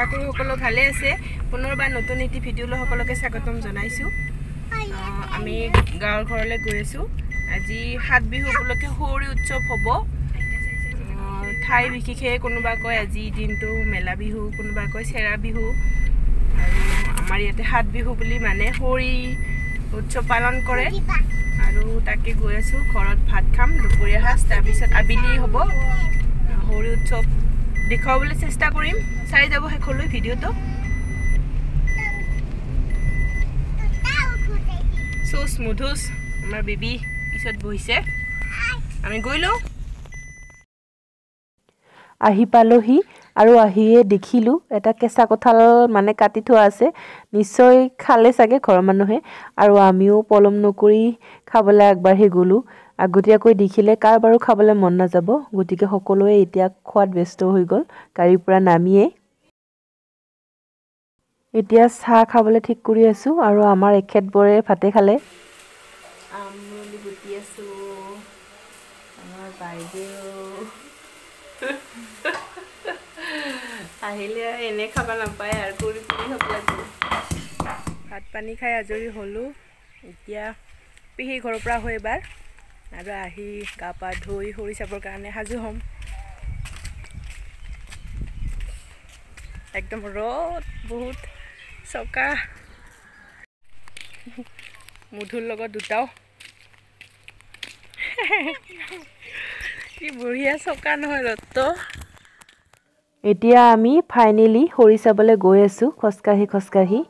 আশা কৰোঁ সকলো ভালে আছে। পুনৰবাৰ নতুন এটি ভিডিঅ'লৈ সকলোকে স্বাগতম জনাইছোঁ। আমি গাঁৱৰ ঘৰলৈ গৈ আছোঁ। আজি সাত বিহু উপলক্ষে সৌৰি উৎসৱ হ'ব। ঠাই বিশেষে কোনোবা কয় আজি দিনটো মেলা বিহু কোনোবা কয় চেৰা বিহু। আৰু আমাৰ ইয়াতে সাত বিহু বুলি মানে সৌৰি উৎসৱ পালন কৰে। আৰু তাকে গৈ আছোঁ ঘৰত ভাত খাম দুপৰীয়া সাজ তাৰপিছত আবেলি হ'ব। সৌৰি উৎসৱ দেখুৱাবলৈ চেষ্টা কৰিম। চাই যাব শেষলৈ ভিডিঅ'টো। চুচ মুধুচ আমাৰ বেবী পিছত বহিছে। আমি গৈ লওঁ। আহি পালোহি আৰু আহিয়ে দেখিলোঁ। এটা কেঁচা কঁঠাল মানে কাটি থোৱা আছে। নিশ্চয় খালে চাগে ঘৰৰ মানুহে। আৰু আমিও পলম নকৰি খাবলৈ আগবাঢ়ি গ'লোঁ। আগতীয়াকৈ দেখিলে কাৰ বাৰু খাবলৈ মন নাযাব? গতিকে সকলোৱে এতিয়া খোৱাত ব্যস্ত হৈ গ'ল। গাড়ীৰ পৰা নামিয়ে এতিয়া চাহ খাবলৈ ঠিক কৰি আছোঁ আৰু আমাৰ এখেতবোৰে ভাতে খালে। আহিলে এনে খাব নাপায় আৰু কৰি পুৰি খাব লাগিব ভাত পানী খাই আজৰি হ'লোঁ। এতিয়া পেহী ঘৰৰ পৰা হৈ এবাৰ। আৰু আহি গা পা ধুই খৰি চাবৰ কাৰণে সাজু হ'ম। একদম ৰ'দ বহুত চকা। মধুৰ লগত দুটাও। কি বঢ়িয়া চকা নহয় ৰ'দটো এতিয়া আমি ফাইনেলি খৰি চাবলৈ গৈ আছোঁ খোজকাঢ়ি খোজকাঢ়ি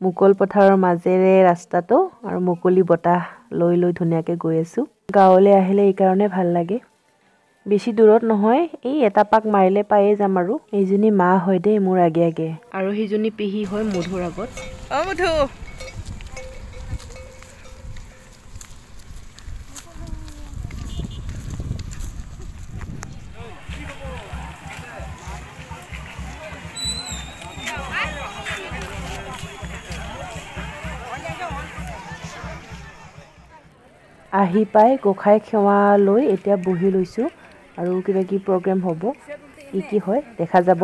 মুকল পথাৰৰ মাজেৰে ৰাস্তাটো আৰু মুকলি বতাহ লৈ লৈ ধুনীয়াকৈ গৈ আছোঁ। গাঁৱলৈ আহিলে এইকাৰণে ভাল লাগে। বেছি দূৰত নহয় এই এটা পাক মাৰিলে পায়ে যাম আৰু। এইজনী মা হয় দেই মোৰ আগে আগে। আৰু সেইজনী পেহী হয় মধুৰ আগত। অ মধু। আহি পাই গোঁসাই সেৱা লৈ এতিয়া বহি লৈছোঁ আৰু কিবা কিবি প্ৰগ্ৰেম হ'ব। কি কি হয় দেখা যাব।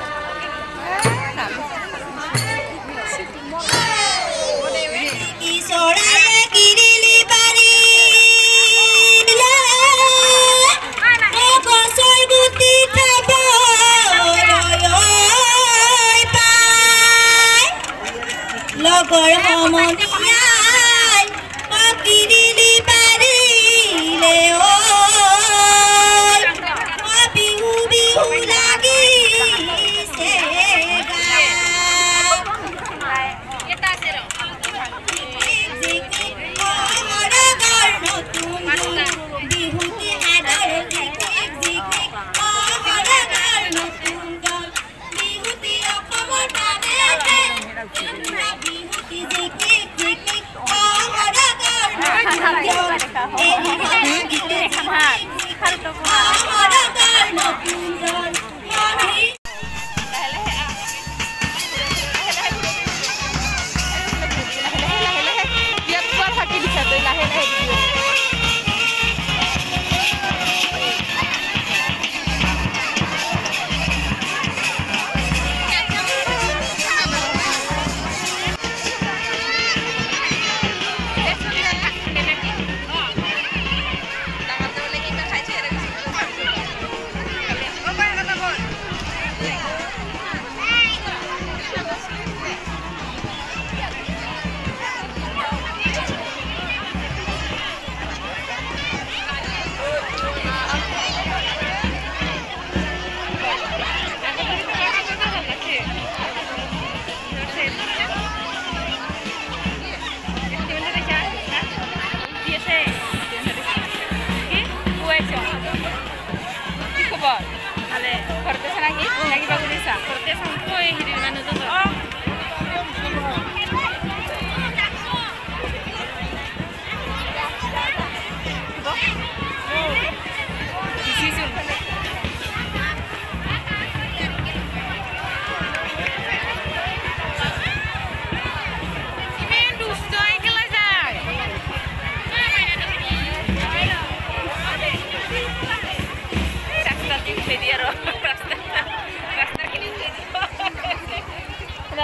เองที่ได้ทำหากทำตัวมา কি খবৰ ভালে ঘৰতে নে কিবা কৰিছা ঘৰতে চাওঁ হেৰি মানুহজন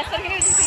Sorry,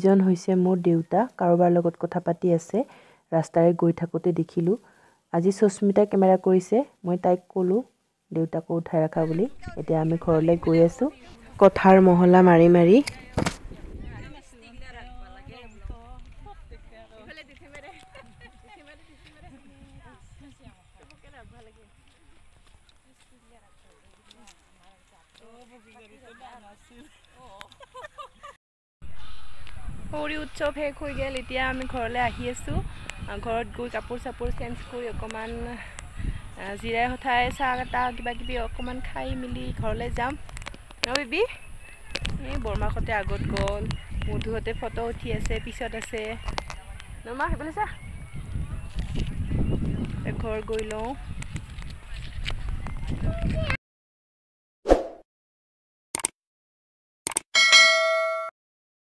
এইজন হৈছে মোৰ দেউতা কাৰোবাৰ লগত কথা পাতি আছে ৰাস্তাৰে গৈ থাকোঁতে দেখিলোঁ। আজি সুস্মিতাই কেমেৰা কৰিছে মই তাইক ক'লোঁ দেউতাকো উঠাই ৰাখা বুলি এতিয়া আমি ঘৰলৈ গৈ আছোঁ। কথাৰ মহলা মাৰি মাৰি সৌৰি উৎসৱ শেষ হৈ গ'ল এতিয়া আমি ঘৰলৈ আহি আছোঁ। ঘৰত গৈ কাপোৰ চাপোৰ চেঞ্জ কৰি অকণমান জিৰাই সঠাই চাহ তাহ কিবা কিবি অকণমান খাই মেলি ঘৰলৈ যাম। ন বেবী? এই বৰমাহঁতে আগত গ'ল মধুহঁতে ফটো উঠি আছে পিছত আছে। নমা সেইফালে চা। ঘৰ গৈ লওঁ।